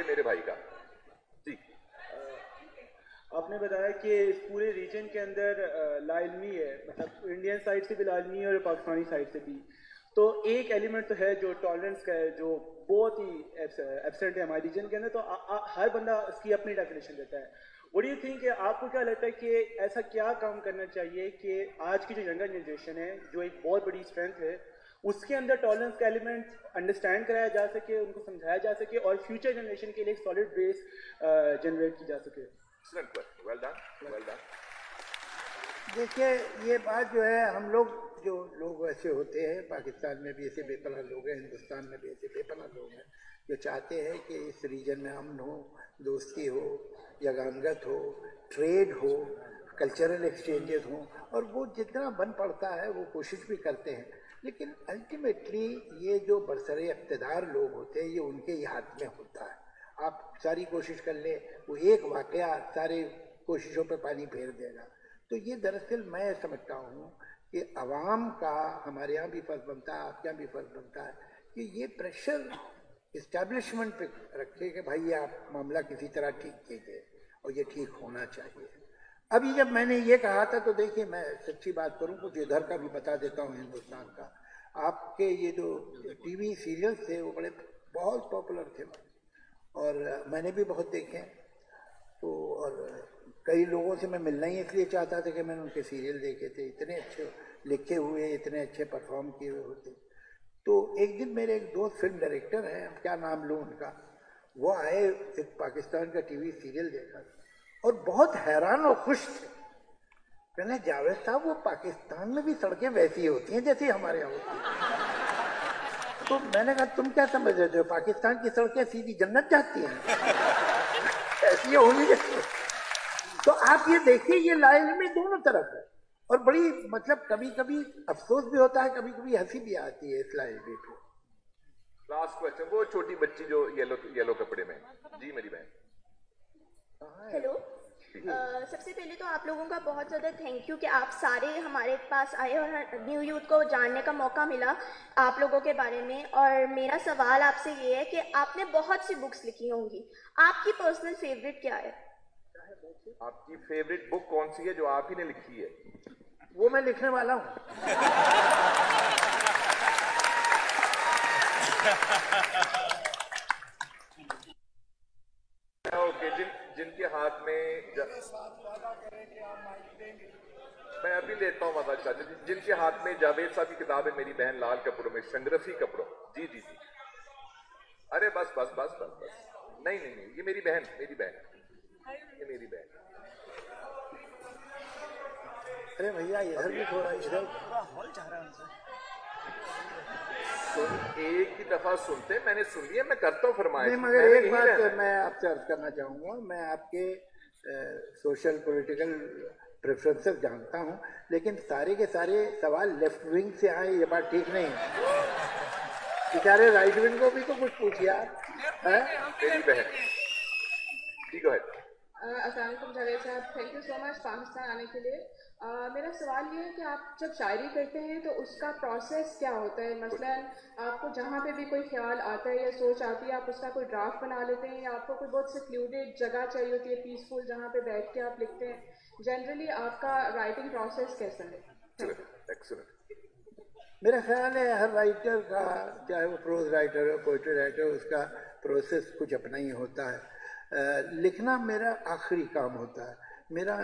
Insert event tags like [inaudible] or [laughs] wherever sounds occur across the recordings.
मेरे भाई का। जी। आपने बताया कि इस पूरे रीजन के अंदर लाइलमी है मतलब इंडियन साइड से भी लाइलमी है और पाकिस्तानी साइड से भी। तो एक एलिमेंट तो है जो टॉलरेंस का है जो बहुत ही एबसेंट है हमारे रीजन के अंदर तो आ, आ, हर बंदा इसकी अपनी डेफिनेशन देता है। वट यू थिंक आपको क्या लगता है कि ऐसा क्या काम करना चाहिए कि आज की जो यंगर जनरेशन है जो एक बहुत बड़ी स्ट्रेंथ है उसके अंदर टॉलरेंस का एलिमेंट अंडरस्टैंड कराया जा सके उनको समझाया जा सके और फ्यूचर जनरेशन के लिए एक सॉलिड बेस जनरेट की जा सके। वेल डन वेल डन देखिए ये बात जो है हम लोग जो लोग ऐसे होते हैं पाकिस्तान में भी ऐसे बेपना लोग हैं हिंदुस्तान में भी ऐसे बेपना लोग हैं जो चाहते हैं कि इस रीजन में अमन हो दोस्ती हो यगानगत हो ट्रेड हो कल्चरल एक्सचेंजेस हों और वो जितना बन पड़ता है वो कोशिश भी करते हैं। लेकिन अल्टीमेटली ये जो बरसर इकतदार लोग होते हैं, ये उनके ही हाथ में होता है। आप सारी कोशिश कर ले, वो एक वाक़ सारे कोशिशों पर पानी फेर देगा। तो ये दरअसल मैं समझता हूँ कि आवाम का, हमारे यहाँ भी फ़र्ज़ बनता है, आपके यहाँ भी फ़र्ज़ बनता है कि ये प्रेशर इस्टेब्लिशमेंट पे रखे कि भाई आप मामला किसी तरह ठीक कीजिए और ये ठीक होना चाहिए। अभी जब मैंने ये कहा था तो देखिए, मैं सच्ची बात करूँ, कुछ इधर का भी बता देता हूँ हिंदुस्तान का। आपके ये जो टीवी सीरियल्स थे, वो बड़े बहुत पॉपुलर थे। और मैंने भी बहुत देखे। तो और कई लोगों से मैं मिलना ही इसलिए चाहता था कि मैंने उनके सीरियल देखे थे। इतने अच्छे लिखे हुए, इतने अच्छे परफॉर्म किए हुए होते। तो एक दिन मेरे एक दोस्त फ़िल्म डायरेक्टर हैं, क्या नाम लूँ उनका, वो आए एक पाकिस्तान का टीवी सीरियल देखा। और बहुत हैरान और खुश थे। कहने जावेद साहब वो पाकिस्तान में भी सड़कें वैसी होती हैं जैसी हमारे यहाँ होती हैं। तो मैंने कहा तुम क्या समझ रहे हो पाकिस्तान की सड़कें सीधी जन्नत जाती हैं। ऐसी होनी चाहिए। तो आप ये देखिए ये लाइन में दोनों तरफ़ है। और बड़ी मतलब कभी कभी अफसोस भी होता है कभी कभी हँसी भी आती है इस लाइन पे लास्ट क्वेश्चन वो छोटी बच्ची जो येलो येलो कपड़े में जी मेरी बहन। हेलो Uh, सबसे पहले तो आप लोगों का बहुत ज़्यादा थैंक यू कि आप सारे हमारे पास आए और न्यू यूथ को जानने का मौका मिला आप लोगों के बारे में। और मेरा सवाल आपसे ये है कि आपने बहुत सी बुक्स लिखी होंगी। आपकी पर्सनल फेवरेट क्या है? आपकी फेवरेट बुक कौन सी है जो आप ही ने लिखी है? वो मैं लिखने वाला हूँ। [laughs] ओके जिन जिनके हाथ में मैं अभी लेता हूँ मज़ा चाचा जिनके हाथ में जावेद साहब की किताब है, मेरी बहन लाल कपड़ों में संग्रफी कपड़ों जी जी जी। अरे बस बस बस बस बस। नहीं नहीं नहीं, ये मेरी बहन मेरी बहन। ये मेरी बहन। अरे भैया, इधर भी थोड़ा, इधर हॉल चाह रहा है सुन एक ही दफ़ा सुनते मैंने सुन लिया मैं करता हूँ फरमाइश। नहीं मगर एक बात मैं आपसे अर्ज़ करना चाहूँगा मैं आपके सोशल पॉलिटिकल प्रेफरेंसेस जानता हूँ लेकिन सारे के सारे सवाल लेफ़्ट विंग से आए ये बात ठीक नहीं है। बेचारे राइट विंग को भी तो कुछ पूछिए आप ठीक है। Aslam Javed Sahab thank you so much Pakistan आने के लिए। Uh, मेरा सवाल ये है कि आप जब शायरी करते हैं तो उसका प्रोसेस क्या होता है? मसलन आपको जहाँ पे भी कोई ख्याल आता है या सोच आती है आप उसका कोई ड्राफ्ट बना लेते हैं या आपको कोई बहुत सिक्लूडेड जगह चाहिए होती है पीसफुल जहाँ पे बैठ के आप लिखते हैं? जनरली आपका राइटिंग प्रोसेस कैसा है? मेरा ख्याल है हर राइटर का चाहे वो प्रोज राइटर हो पोइट्री राइटर हो उसका प्रोसेस कुछ अपना ही होता है। आ, लिखना मेरा आखिरी काम होता है। मेरा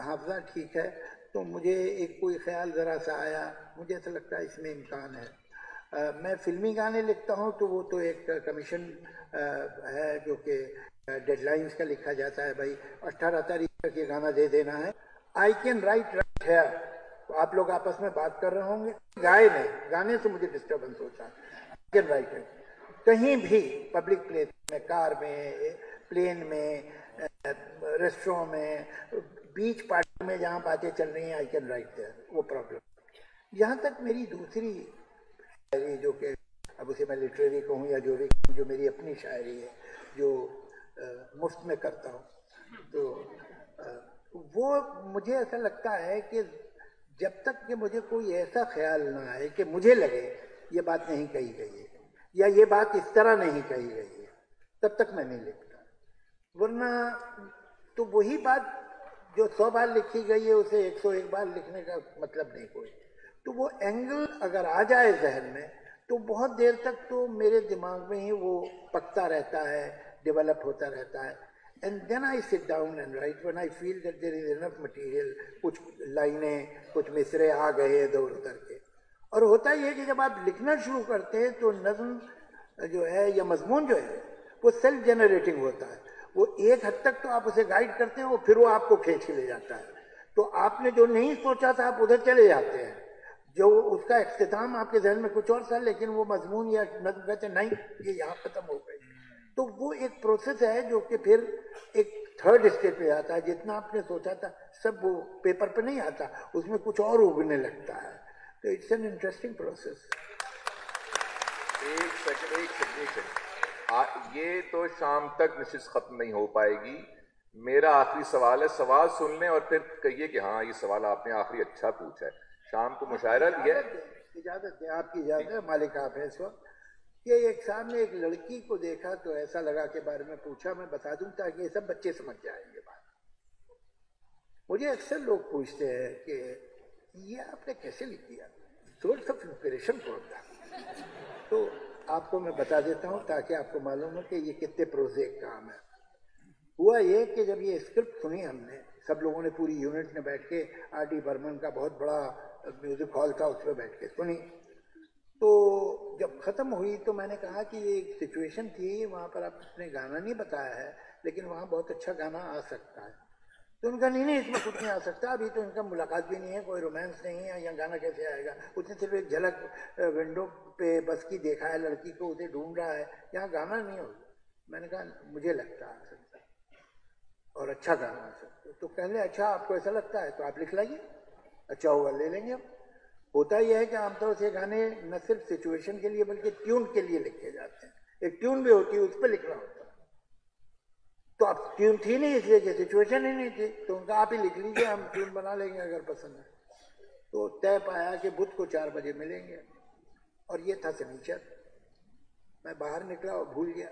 हाफजा ठीक है तो मुझे एक कोई ख्याल ज़रा सा आया मुझे ऐसा लगता है इसमें इम्कान है। आ, मैं फिल्मी गाने लिखता हूँ तो वो तो एक कमीशन है जो कि डेडलाइंस का लिखा जाता है भाई। अट्ठारह तारीख तक ये गाना दे देना है। आई कैन राइट राइट है तो आप लोग आपस में बात कर रहे होंगे। गाए नहीं। गाने से मुझे डिस्टर्बेंस होता है। आई कैन राइट है कहीं भी पब्लिक प्लेस में कार में प्लेन में रेस्टोरों में बीच पार्टी में जहाँ बातें चल रही हैं आई कैन राइट देयर वो प्रॉब्लम यहाँ तक मेरी दूसरी शायरी जो कि अब उसे मैं लिटरेरी कहूँ या जो भी जो मेरी अपनी शायरी है जो आ, मुफ़्त में करता हूँ तो आ, वो मुझे ऐसा लगता है कि जब तक कि मुझे कोई ऐसा ख्याल ना आए कि मुझे लगे ये बात नहीं कही गई है या ये बात इस तरह नहीं कही गई है तब तक मैं नहीं लिखता। वरना तो वही बात जो सौ बार लिखी गई है, उसे एक सौ एक बार लिखने का मतलब नहीं कोई। तो वो एंगल अगर आ जाए जहन में तो बहुत देर तक तो मेरे दिमाग में ही वो पकता रहता है डेवलप होता रहता है। And then I sit down and write one I feel that there is enough material कुछ लाइनें, कुछ मिसरे आ गए दौड़ उधर के। और होता ही है कि जब आप लिखना शुरू करते हैं तो नज्म जो है या मजमून जो है, वो सेल्फ जनरेटिंग होता है। वो एक हद तक तो आप उसे गाइड करते हैं फिर वो आपको खींच ले जाता है। तो आपने जो नहीं सोचा था, आप उधर चले जाते हैं। जो उसका अख्ताम आपके जहन में कुछ और था, लेकिन वो मजमून या नज्म कहते नहीं, ये यहाँ खत्म हो गई। तो वो एक प्रोसेस है जो कि फिर एक थर्ड स्टेज पे आता है। जितना आपने सोचा था, सब वो पेपर पे नहीं आता, उसमें कुछ और उगने लगता है। तो इट्स एन इंटरेस्टिंग प्रोसेस एक सेकंड एक सेकंड एक सेकंड ये तो शाम तक निश्चित खत्म नहीं हो पाएगी। मेरा आखिरी सवाल है, सवाल सुन लें और फिर कहिए कि हाँ ये सवाल आपने आखिरी अच्छा पूछा है। शाम को मुशायरा लिया इजाज़त है आपकी इजाज़त है, मालिक आप है इस वक्त। कि एक सामने एक लड़की को देखा तो ऐसा लगा के बारे में पूछा, मैं बता दूँ ताकि ये सब बच्चे समझ जाएँगे बात। मुझे अक्सर लोग पूछते हैं कि ये आपने कैसे लिख दिया? सोर्स ऑफ़ इंस्पिरेशन कौन था तो आपको मैं बता देता हूँ ताकि आपको मालूम हो कि ये कितने प्रोजेक्ट काम है। हुआ ये कि जब ये स्क्रिप्ट सुनी हमने, सब लोगों ने पूरी यूनिट ने बैठ के आर डी बर्मन का बहुत बड़ा म्यूज़िक हॉल था, उसमें बैठ के सुनी। तो जब ख़त्म हुई तो मैंने कहा कि ये एक सिचुएशन थी, वहाँ पर आपने गाना नहीं बताया है, लेकिन वहाँ बहुत अच्छा गाना आ सकता है। तो उनका नहीं नहीं, इसमें कुछ नहीं आ सकता। अभी तो इनका मुलाकात भी नहीं है, कोई रोमांस नहीं है, यहाँ गाना कैसे आएगा? उसने सिर्फ़ एक झलक विंडो पे बस की देखा है, लड़की को उसे ढूंढ रहा है। यहाँ गाना नहीं होगा मैंने कहा, मुझे लगता आ सकता और अच्छा गाना आ सकता तो कहने अच्छा आपको ऐसा लगता है तो आप लिख लाइए। अच्छा होगा, ले लेंगे हम। होता यह है कि आमतौर से गाने न सिर्फ़ सिचुएशन के लिए, बल्कि ट्यून के लिए लिखे जाते हैं। एक ट्यून भी होती है, उस पर लिखना होता है। तो अब ट्यून थी नहीं इसलिए कि सिचुएशन ही नहीं थी तो उनका आप ही लिख लीजिए, हम ट्यून बना लेंगे अगर पसंद है। तो तय पाया कि बुध को चार बजे मिलेंगे, और ये था सनीचर मैं बाहर निकला और भूल गया।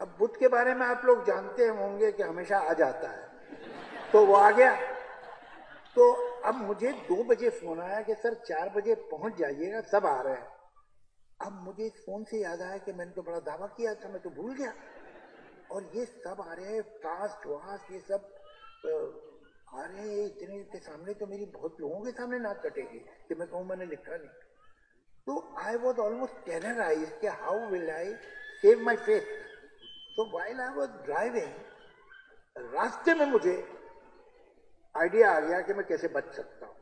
अब बुध के बारे में आप लोग जानते होंगे कि हमेशा आ जाता है। तो वो आ गया। तो अब मुझे दो बजे फ़ोन आया कि, सर, चार बजे पहुँच जाइएगा, सब आ रहे हैं। अब मुझे इस फ़ोन से याद आया कि मैंने तो बड़ा दावा किया था, मैं तो भूल गया। और ये सब आ रहे हैं फास्ट वास्ट, ये सब आ रहे हैं इतने के सामने तो मेरी बहुत लोगों के सामने नाक कटेगी कि मैं कहूँ मैंने लिखा नहीं। तो आई वॉज़ ऑलमोस्ट टेरराइज कि how will I save my faith तो वाइल आई वॉज़ ड्राइविंग रास्ते में मुझे आइडिया आ गया कि मैं कैसे बच सकता हूँ।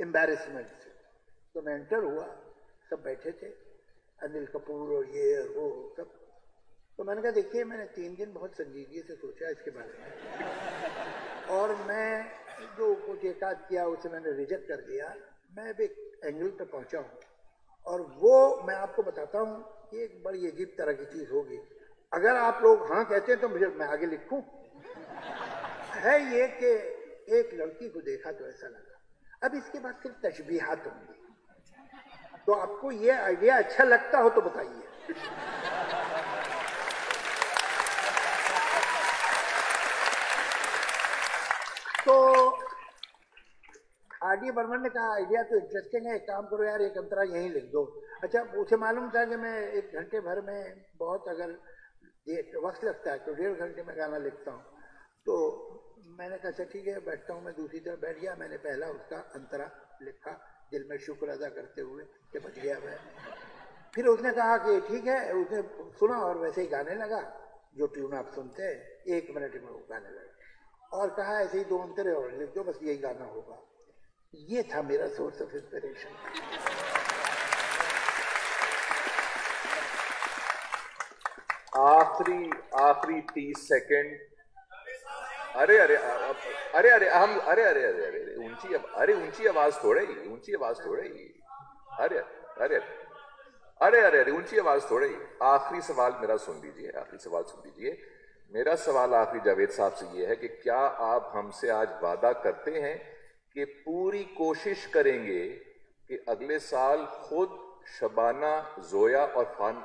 एम्बेरसमेंट से। तो मैं एंटर हुआ, सब बैठे थे, अनिल कपूर और ये वो, सब। तो मैंने कहा, देखिए, मैंने तीन दिन बहुत संजीदगी से सोचा इसके बारे में। और मैं जो कुछ एक किया, उसे मैंने रिजेक्ट कर दिया। मैं अब एक एंगल पर पहुँचा हूँ। और वो, मैं आपको बताता हूँ कि एक बड़ी अजीब तरह की चीज़ होगी। अगर आप लोग हाँ कहते हैं तो मुझे, मैं आगे लिखूं। है ये कि एक लड़की को देखा तो ऐसा लगा। अब इसके बाद फिर तशबीहात होंगी। तो आपको ये आइडिया अच्छा लगता हो तो बताइए तो आर डी बर्मन ने कहा आइडिया तो इंटरेस्टिंग है एक काम करो यार, एक अंतरा यहीं लिख दो। अच्छा उसे मालूम था कि मैं एक घंटे भर में बहुत अगर वक्त लगता है तो डेढ़ घंटे में गाना लिखता हूँ। तो मैंने कहा अच्छा ठीक है, बैठता हूँ मैं दूसरी तरफ़। बैठ गया, मैंने पहला उसका अंतरा लिखा, दिल में शुक्र अदा करते हुए, कि बच गया मैं। फिर उसने कहा कि, ठीक है, उसने सुना और वैसे ही गाने लगा, जो ट्यून आप सुनते हैं, एक मिनट में वो गाने लगा। और कहा, ऐसे ही दो अंतरे और लिख दो, बस यही गाना होगा। ये था मेरा सोर्स ऑफ़ इंस्पिरेशन आखिरी आखिरी तीस सेकंड अरे अरे अरे अरे हम अरे अरे अरे अरे ऊँची अरे ऊँची आवाज़ थोड़े ही ऊँची आवाज़ थोड़े ही अरे अरे अरे अरे अरे ऊँची आवाज़ थोड़े ही आखिरी सवाल मेरा सुन लीजिए आखिरी सवाल सुन लीजिए मेरा सवाल आखिरी जावेद साहब से ये है कि क्या आप हमसे आज वादा करते हैं कि पूरी कोशिश करेंगे कि अगले साल खुद शबाना, जोया और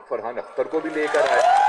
फरहान अख्तर को भी लेकर आए।